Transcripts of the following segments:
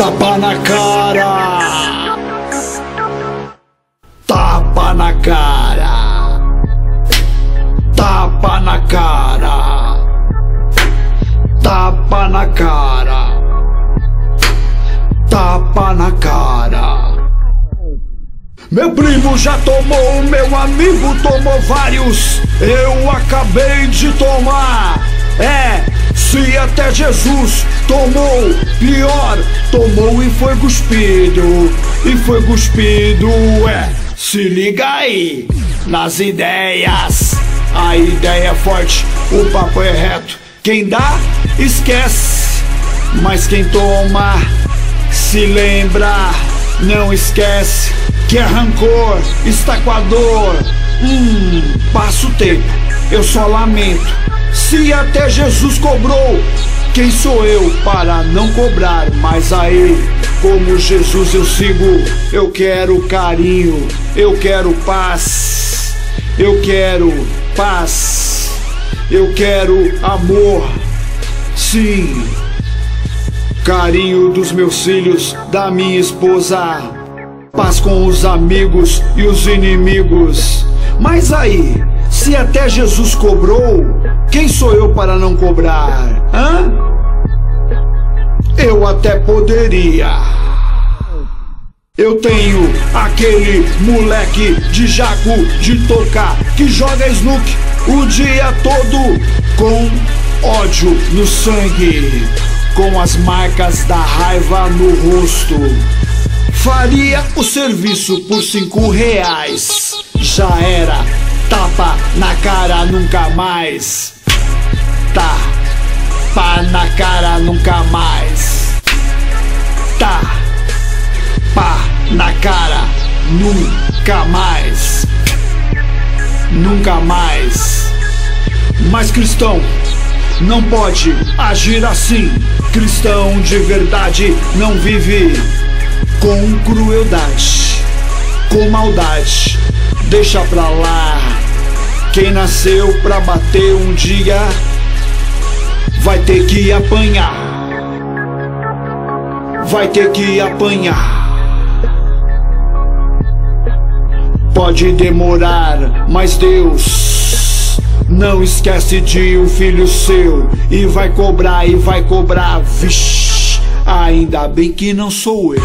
Tapa na cara. Tapa na cara. Tapa na cara. Tapa na cara. Tapa na cara. Meu primo já tomou, meu amigo tomou vários. Eu acabei de tomar. É, se até Jesus tomou, pior, tomou e foi cuspido. E foi cuspido, é. Se liga aí nas ideias. A ideia é forte, o papo é reto. Quem dá, esquece. Mas quem toma, se lembra, não esquece que é rancor, está com a dor. Hum, passa o tempo, eu só lamento. Se até Jesus cobrou, quem sou eu para não cobrar? Mas aí, como Jesus eu sigo, eu quero carinho, eu quero paz, eu quero paz, eu quero amor. Sim, carinho dos meus filhos, da minha esposa. Paz com os amigos e os inimigos. Mas aí, se até Jesus cobrou, quem sou eu para não cobrar? Hã? Eu até poderia. Eu tenho aquele moleque de jaco de tocar que joga snook o dia todo com ódio no sangue, com as marcas da raiva no rosto. Faria o serviço por cinco reais. Já era, tapa na cara nunca mais. Tá, pá na cara nunca mais. Tá, pá na cara nunca mais. Nunca mais. Mas cristão, não pode agir assim. Cristão de verdade não vive com crueldade, com maldade. Deixa pra lá. Quem nasceu pra bater um dia vai ter que apanhar. Vai ter que apanhar. Pode demorar, mas Deus não esquece de um filho seu e vai cobrar e vai cobrar. Vixe, ainda bem que não sou eu.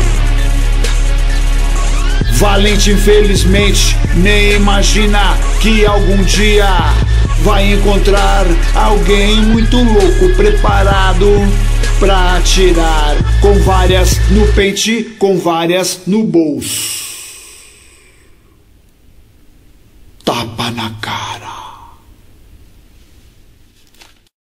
Valente, infelizmente, nem imagina que algum dia vai encontrar alguém muito louco preparado pra atirar com várias no pente, com várias no bolso. Tapa na cara.